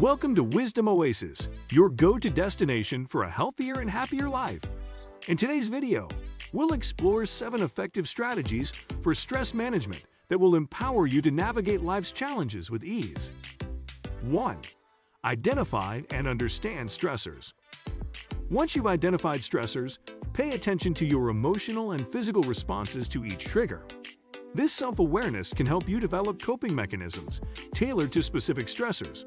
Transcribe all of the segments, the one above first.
Welcome to Wisdom Oasis, your go-to destination for a healthier and happier life. In today's video, we'll explore 7 effective strategies for stress management that will empower you to navigate life's challenges with ease. 1. Identify and understand stressors. Once you've identified stressors, pay attention to your emotional and physical responses to each trigger. This self-awareness can help you develop coping mechanisms tailored to specific stressors.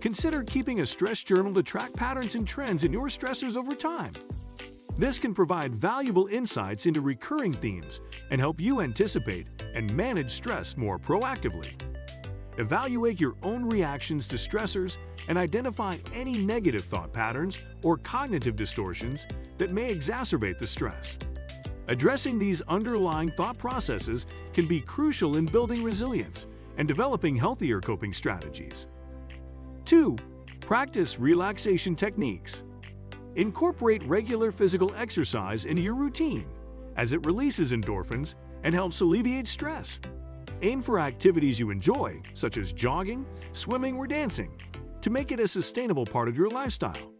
Consider keeping a stress journal to track patterns and trends in your stressors over time. This can provide valuable insights into recurring themes and help you anticipate and manage stress more proactively. Evaluate your own reactions to stressors and identify any negative thought patterns or cognitive distortions that may exacerbate the stress. Addressing these underlying thought processes can be crucial in building resilience and developing healthier coping strategies. 2. Practice relaxation techniques. Incorporate regular physical exercise into your routine, as it releases endorphins and helps alleviate stress. Aim for activities you enjoy, such as jogging, swimming, or dancing, to make it a sustainable part of your lifestyle.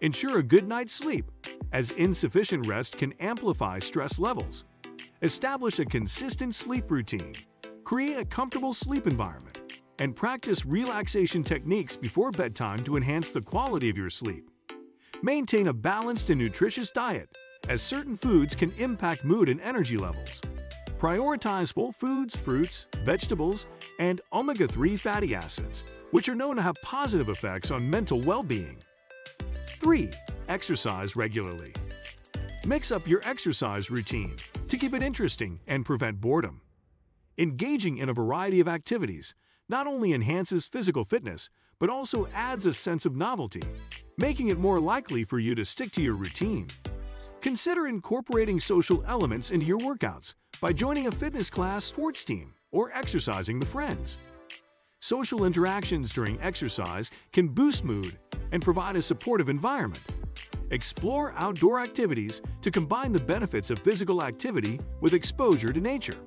Ensure a good night's sleep, as insufficient rest can amplify stress levels. Establish a consistent sleep routine. Create a comfortable sleep environment. And practice relaxation techniques before bedtime to enhance the quality of your sleep. Maintain a balanced and nutritious diet, as certain foods can impact mood and energy levels. Prioritize whole foods, fruits, vegetables, and omega-3 fatty acids, which are known to have positive effects on mental well-being. 3. Exercise regularly. Mix up your exercise routine to keep it interesting and prevent boredom. Engaging in a variety of activities not only enhances physical fitness, but also adds a sense of novelty, making it more likely for you to stick to your routine. Consider incorporating social elements into your workouts by joining a fitness class, sports team, or exercising with friends. Social interactions during exercise can boost mood and provide a supportive environment. Explore outdoor activities to combine the benefits of physical activity with exposure to nature,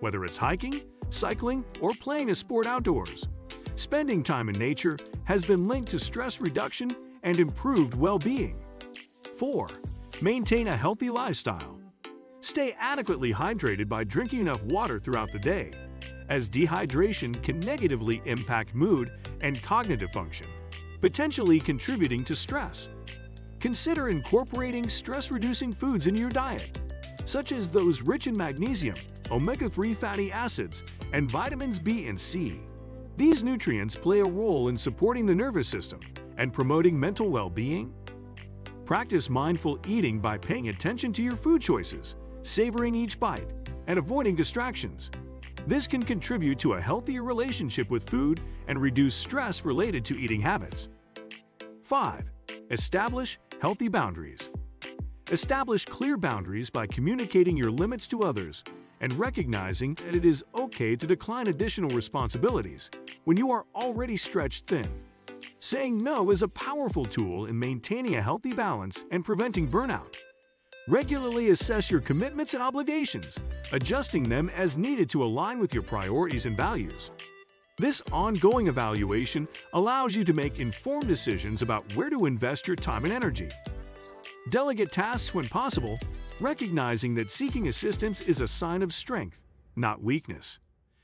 whether it's hiking, cycling, or playing a sport outdoors. Spending time in nature has been linked to stress reduction and improved well-being. 4. Maintain a healthy lifestyle. Stay adequately hydrated by drinking enough water throughout the day, as dehydration can negatively impact mood and cognitive function, potentially contributing to stress. Consider incorporating stress-reducing foods into your diet, such as those rich in magnesium, omega-3 fatty acids, and vitamins B and C. These nutrients play a role in supporting the nervous system and promoting mental well-being. Practice mindful eating by paying attention to your food choices savoring each bite, and avoiding distractions. This can contribute to a healthier relationship with food and reduce stress related to eating habits. 5. Establish healthy boundaries. Establish clear boundaries by communicating your limits to others and recognizing that it is okay to decline additional responsibilities when you are already stretched thin. Saying no is a powerful tool in maintaining a healthy balance and preventing burnout. Regularly assess your commitments and obligations, adjusting them as needed to align with your priorities and values. This ongoing evaluation allows you to make informed decisions about where to invest your time and energy. Delegate tasks when possible, recognizing that seeking assistance is a sign of strength, not weakness.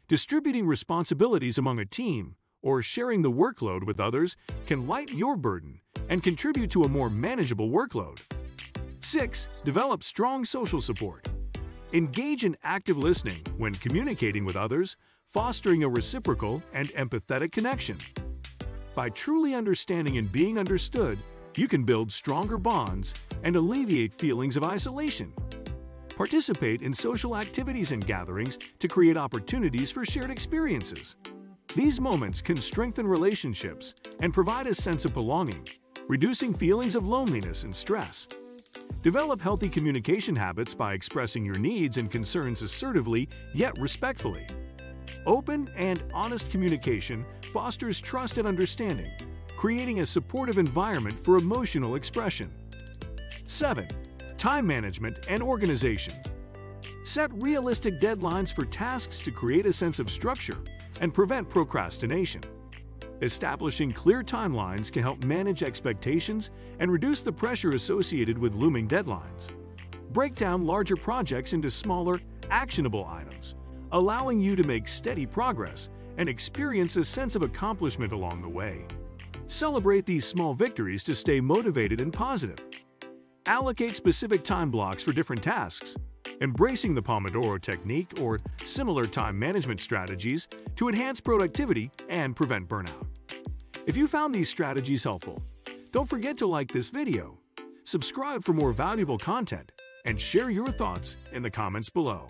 Distributing responsibilities among a team or sharing the workload with others can lighten your burden and contribute to a more manageable workload. 6. Develop strong social support. Engage in active listening when communicating with others, fostering a reciprocal and empathetic connection. By truly understanding and being understood, you can build stronger bonds and alleviate feelings of isolation. Participate in social activities and gatherings to create opportunities for shared experiences. These moments can strengthen relationships and provide a sense of belonging, reducing feelings of loneliness and stress. Develop healthy communication habits by expressing your needs and concerns assertively yet respectfully. Open and honest communication fosters trust and understanding, creating a supportive environment for emotional expression. 7. Time management and organization. Set realistic deadlines for tasks to create a sense of structure and prevent procrastination. Establishing clear timelines can help manage expectations and reduce the pressure associated with looming deadlines. Break down larger projects into smaller, actionable items, allowing you to make steady progress and experience a sense of accomplishment along the way. Celebrate these small victories to stay motivated and positive. Allocate specific time blocks for different tasks, embracing the Pomodoro technique or similar time management strategies to enhance productivity and prevent burnout. If you found these strategies helpful, don't forget to like this video, subscribe for more valuable content, and share your thoughts in the comments below.